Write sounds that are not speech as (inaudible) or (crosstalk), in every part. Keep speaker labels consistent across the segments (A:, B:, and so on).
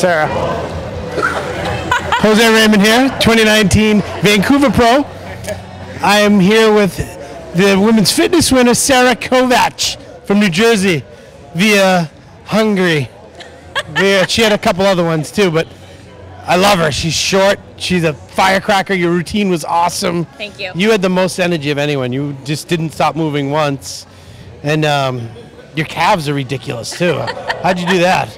A: Sara. Jose Raymond here, 2019 Vancouver Pro. I am here with the women's fitness winner, Sara Kovach from New Jersey via Hungary. Via, she had a couple other ones too, but I love her. She's short. She's a firecracker. Your routine was awesome.
B: Thank you.
A: You had the most energy of anyone. You just didn't stop moving once. And um, your calves are ridiculous too. (laughs) How'd you do that?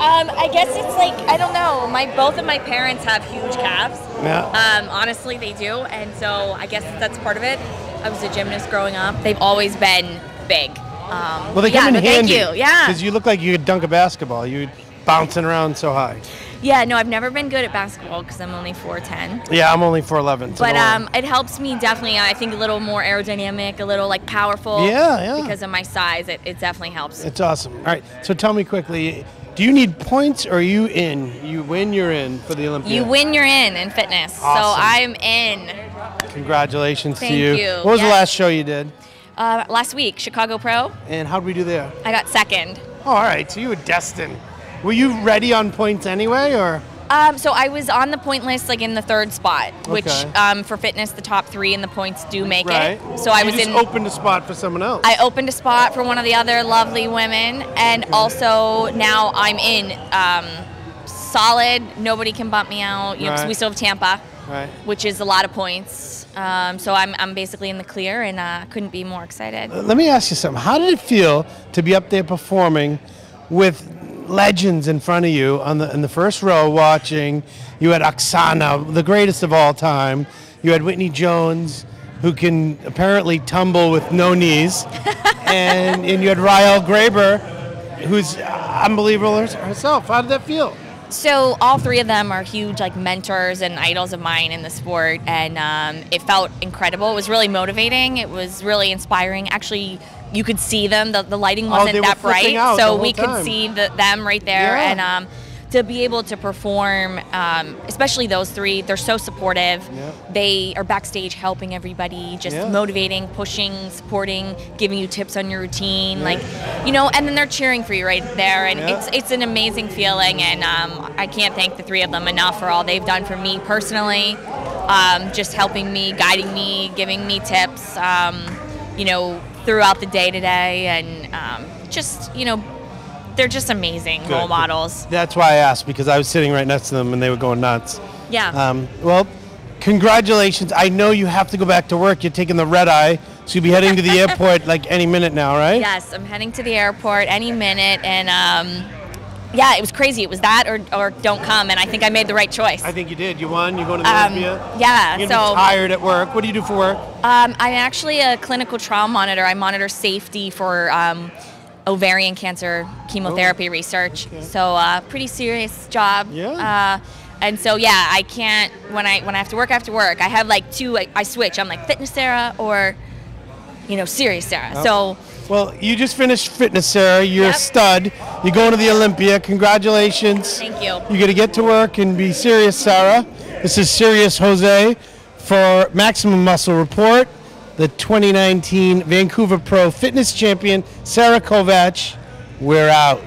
B: Um, I guess it's like I don't know. My both of my parents have huge calves.
A: Yeah.
B: Um, honestly, they do, and so I guess that's part of it. I was a gymnast growing up. They've always been big. Um,
A: Well, they
B: yeah,
A: come in handy.
B: Thank you. Yeah.
A: Because you look like you could dunk a basketball. You bouncing around so high.
B: Yeah. No, I've never been good at basketball because I'm only 4'10.
A: Yeah, I'm only 4'11. So
B: But um, it helps me definitely. I think a little more aerodynamic, a little like powerful.
A: Yeah, yeah.
B: Because of my size, it, it definitely helps.
A: it's awesome. All right, so tell me quickly do you need points or are you in? You win, you're in for the Olympics.
B: You win, you're in in fitness. So I'm in.
A: Congratulations
B: Thank
A: to you.
B: you.
A: What was the last show you did?
B: Uh, last week, Chicago Pro,
A: And how did we do there?
B: I got second.
A: Oh, all right, so you were destined. Were you ready on points anyway, or?
B: Um, so I was on the point list, like in the third spot, which
A: Okay.
B: um, for fitness, the top three in the points do make
A: Right.
B: it. So I
A: You
B: was
A: just
B: in.
A: opened a spot for someone else.
B: I opened a spot for one of the other lovely women, and also now I'm in um, solid. Nobody can bump me out. You know,
A: Right.
B: we still have Tampa,
A: right.
B: which is a lot of points. Um, so I'm, I'm basically in the clear, and uh, couldn't be more excited.
A: Let me ask you something. How did it feel to be up there performing with legends in front of you on the in the first row watching? You had Oksana, the greatest of all time. You had Whitney Jones, who can apparently tumble with no knees, (laughs) and and you had Ryall Graber, who's unbelievable herself. How did that feel?
B: So all three of them are huge like mentors and idols of mine in the sport, and um, it felt incredible. It was really motivating. It was really inspiring. Actually, you could see them. The, the lighting
A: Oh,
B: wasn't
A: they
B: that bright, so we
A: time.
B: could see the, them right there.
A: Yeah.
B: And um, to be able to perform, um, especially those three, they're so supportive.
A: Yeah.
B: They are backstage helping everybody, just
A: Yeah.
B: motivating, pushing, supporting, giving you tips on your routine,
A: Yeah.
B: like you know, and then they're cheering for you right there, and it's it's an amazing feeling, and um, I can't thank the three of them enough for all they've done for me personally, um, just helping me, guiding me, giving me tips, um, you know, throughout the day today, and um, just you know, they're just amazing
A: Good,
B: role models.
A: That's why I asked because I was sitting right next to them and they were going nuts.
B: Yeah.
A: Um, well, congratulations. I know you have to go back to work. You're taking the red eye, so you'll be heading to the (laughs) airport like any minute now, right?
B: Yes, I'm heading to the airport any minute, and um, yeah, it was crazy. It was that or, or don't come, and I think I made the right choice.
A: I think you did. You won. You're going to the
B: Um,
A: Olympia.
B: yeah,
A: You're
B: so-
A: tired at work. What do you do for work?
B: Um, I'm actually a clinical trial monitor. I monitor safety for um, ovarian cancer chemotherapy research. So, uh, pretty serious job.
A: Yeah.
B: Uh, and so, yeah, I can't when I when I have to work, I have to work. I have like two. I, I switch. I'm like fitness Sara or, you know, serious Sara. So,
A: Well, you just finished fitness, Sara. You're a stud. You're going to the Olympia. Congratulations.
B: Thank you.
A: You're going to get to work and be serious, Sara. This is Serious Jose for Maximum Muscle Report. The 2019 Vancouver Pro Fitness Champion, Sara Kovach. We're out.